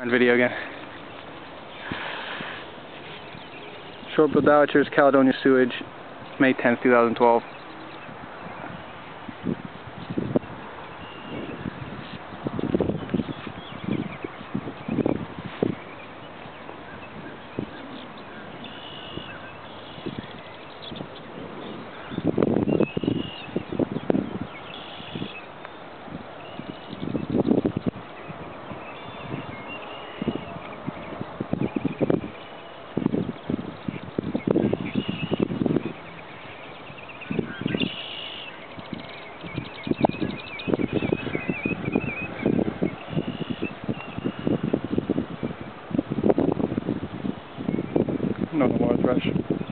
On video again. Short Bill Dowitchers, Caledonia Sewage, May 10th, 2012. London on the Wise Rush.